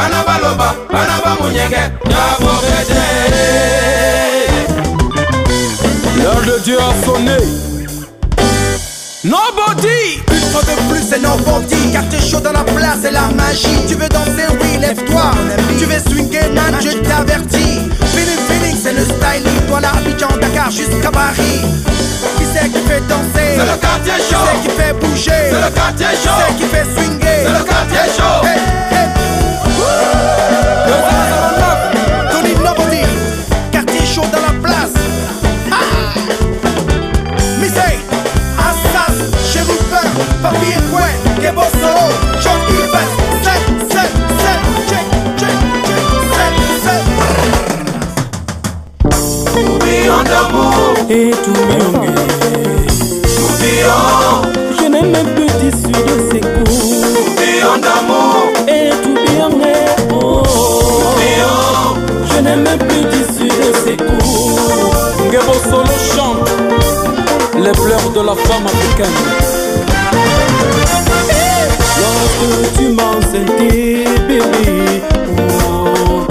bana baloba bana bamunyenge nyabogete L'heure de Dieu a sonné. Nobody Une fois de plus, c'est Nobody. Car t'es chaud dans la place, c'est la magie. Tu veux danser, oui, lève-toi. Tu veux swinguer, man, je t'avertis. Feeling, feeling, c'est le styling. Toi là, Abidjan, Dakar, jusqu'à Paris. Qui c'est qui fait danser? C'est le quartier Qui chaud. c'est qui fait bouger? C'est le quartier chaud Et tout Je n'aime même plus tissu de ces coups d'amour Et tout bien oh. Tourbillon Je n'aime même plus tissu de ces coups Ngebo Solo chante les pleurs de la femme africaine. Lorsque tu m'as senti bébé oh.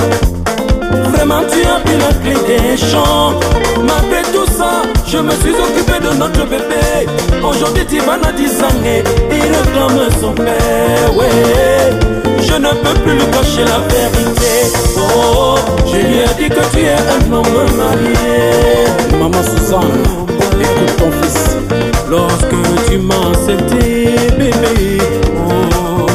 Vraiment tu as pris la clé des champs je me suis occupé de notre bébé. Aujourd'hui tu vas à 10 ans et il réclame son père. Ouais. Je ne peux plus lui cacher la vérité. Oh, Je lui ai dit que tu es un homme marié. Maman Suzanne, écoute ton fils. Lorsque tu m'as senti bébé. Oh.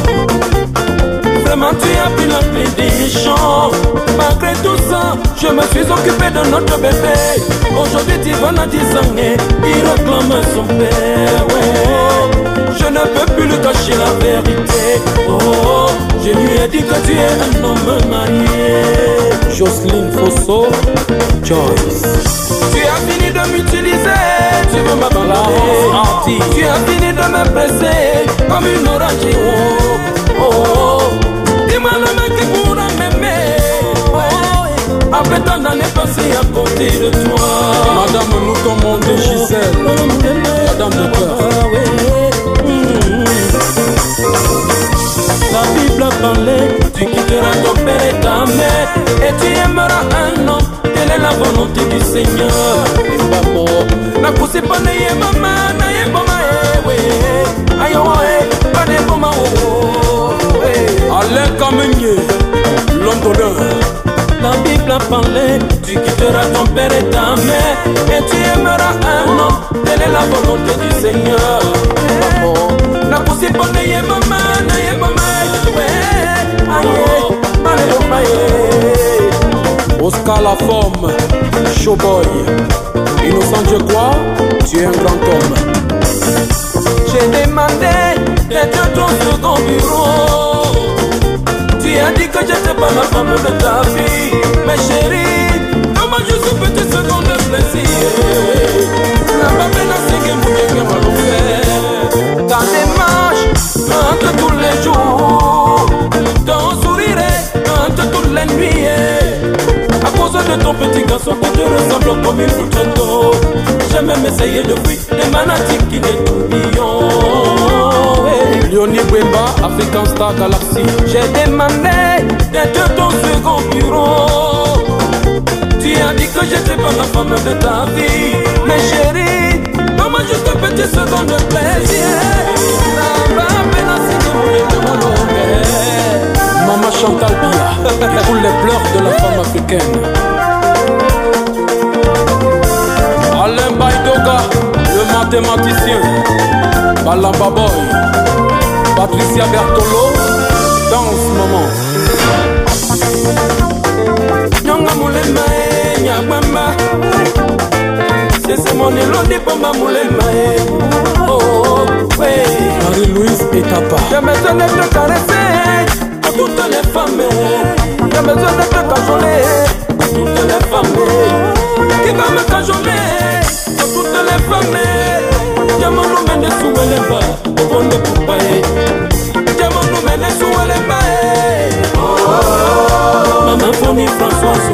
Vraiment tu as pris la clé des champs Malgré tout ça, je me suis occupé de notre bébé Aujourd'hui tu 10 ans et il réclame son père ouais. Je ne peux plus lui cacher la vérité oh, Je lui ai dit que tu es un homme marié Jocelyne Fosso, Joyce. Tu as fini de m'utiliser, tu veux m'abandonner. Tu as fini de me presser comme une orange D'années passées à côté de toi. Madame, nous de Gisèle. Madame de cœur. La Bible a parlé, tu quitteras ton père et ta mère Et tu aimeras un homme, telle est la volonté du Seigneur. Mbamo, nakusi pa na ye mama, na ye boma ewe Ayo e, pa ne boma o Alain Kamenye, l'homme Bible a parlé, tu quitteras ton père et ta mère Et tu aimeras un homme, telle est la volonté du Seigneur. Mbamo, nakusi pa na ye mama, na ye boma ewe Ayo, pa ne boma ewe Oscar la forme, showboy. Innocent Dieu quoi? Tu es un grand homme. J'ai demandé d'être ton second bureau. Tu as dit que j'étais pas la femme de ta vie. Mais chérie, comment je suis petit second de plaisir. La babena c'est que mon bien m'a Ta démarche, entre tous les jours. Ton sourire, entre toutes les nuits. À cause de ton petit garçon que tu ressembles comme une poutato J'ai même essayé depuis des manatiques qui tourbillon Léonie Bemba, African Star Galaxy. J'ai demandé d'être ton second bureau Tu as dit que j'étais pas la femme de ta vie Mais chérie, comment juste un petit second de plaisir Maman Chantal Bia, écoute les pleurs de la femme africaine. Alain Baidoga, le mathématicien. Balamba Boy, Patricia Bertolo, danse maman. nyonga mulema e nyagbamba sese monelodi pomba mulema e oh, ouais. Marie-Louise Etapa. J'ai besoin d'être caressé pour toutes les femmes. J'ai besoin d'être cajolé pour toutes les femmes. Qui va me cajoler pour toutes les femmes. jamanu mene suwelemba obonde pupa ye jamanu mene suwelemba ye eh. mama foni françoise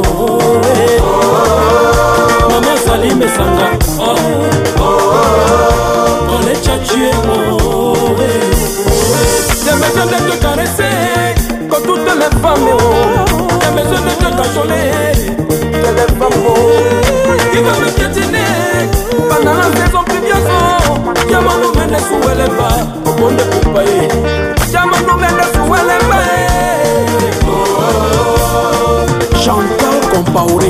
mama sali mesanga walemba obonde kupa ye chama ndunganda su walemba chantal compaoré.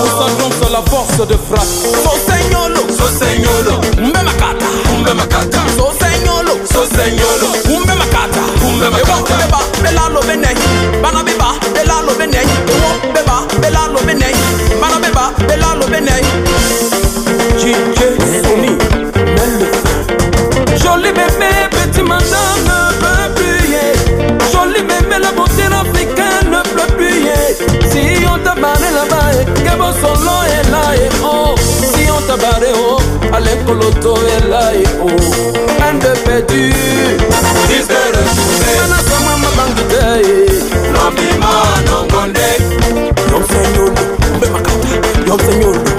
Ausa donc la force de frappe sosenyolo sosenyolo mbemakata mbemakata paléo Alain Coloto est là et oh Un de perdu Dix de retrouvé Anasama mabangite Lambima e. nongonde Yom senyolo Mbemaka Yom senyolo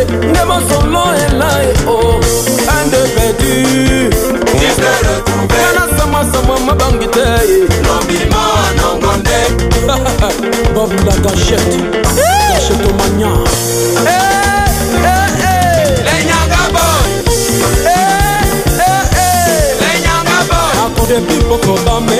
ye nde mosolo elaye o oh, ande perdu kana samasamwa mabangi te. Ye bob la gachette gachetomania akode bipoko bame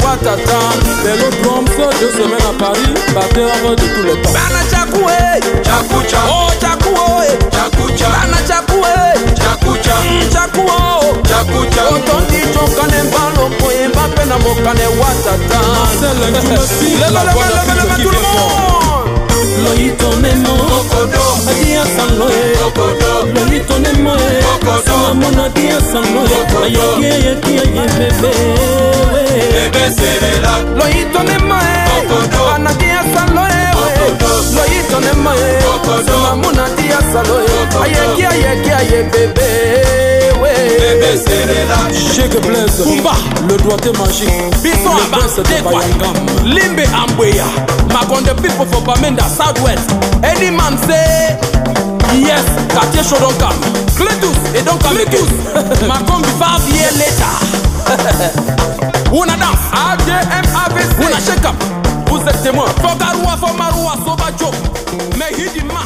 tata. Bello Drums, deux semaines à Paris, batteur de tout le temps. Bana Chakoué, Chakoucha, oh Chakoué, Chakoucha. Bana Chakoué, Chakoucha, hmm, Chakouo, oh. Chakoucha. Otondi Chokane Mbalo, Koyemba Pena Mokane Watata Marcel, tu me suis, la voix d'Afrique qui vient fort loyitonemo adia sango e loyitonemo e sangamona adia sango e ayoki eyeki ayebebe bebe serela Loyito ne mae, Kokodo. anatia saloe. Loyito ne mae, Kokodo. samamuna tia saloe, ayeki Shake Blaise, Kumba. le Southwest. Any man say, yes, don't come. Cletus, don't come again. Makombi, five years later. Una dance, AJM ABC. Una shake up, vous êtes témoin. Fogarua, Fomarua, Sobajo. Mehidima,